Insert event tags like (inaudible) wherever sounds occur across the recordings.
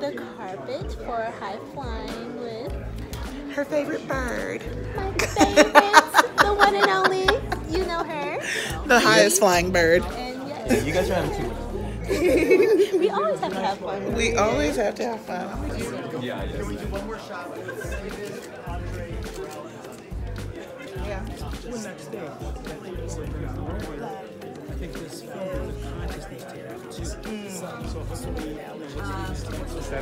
the carpet for high flying with Her favorite bird. my favorite, the one and only. You know her. The highest flying bird. And yes, You guys are having too much. (laughs) we always have to have fun. We always have to have fun. Yeah, yeah. Yeah. I think this form of consciousness too. So, so Hi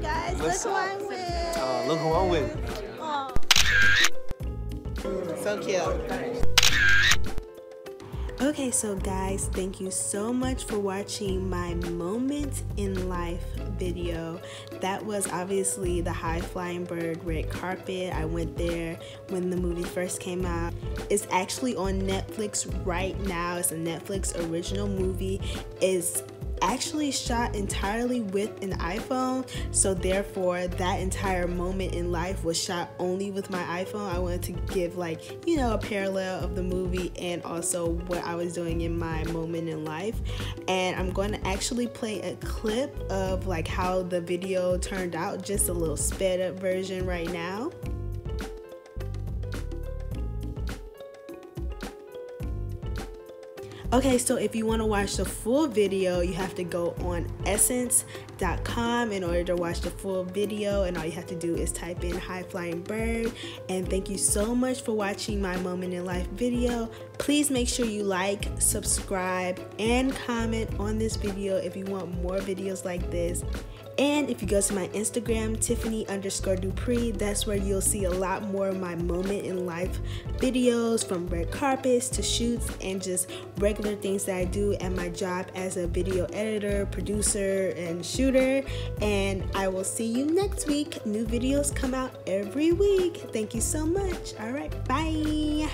guys, look who I'm with. Uh, look who I'm with. Aw. So cute. Okay, so guys, thank you so much for watching my moment in life video. That was obviously the High Flying Bird red carpet. I went there when the movie first came out. It's actually on Netflix right now. It's a Netflix original movie. It's actually shot entirely with an iPhone, so therefore that entire moment in life was shot only with my iPhone. I wanted to give like, you know, a parallel of the movie and also what I was doing in my moment in life. And I'm going to actually play a clip of like how the video turned out, just a little sped up version right now. Okay, so if you want to watch the full video, you have to go on essence.com in order to watch the full video, and all you have to do is type in high flying bird. And thank you so much for watching my moment in life video. Please make sure you like, subscribe, and comment on this video if you want more videos like this. And if you go to my Instagram, Tiffani underscore Dupree, that's where you'll see a lot more of my moment in life videos from red carpets to shoots and just regular things that I do at my job as a video editor, producer, and shooter. And I will see you next week. New videos come out every week. Thank you so much. All right, bye.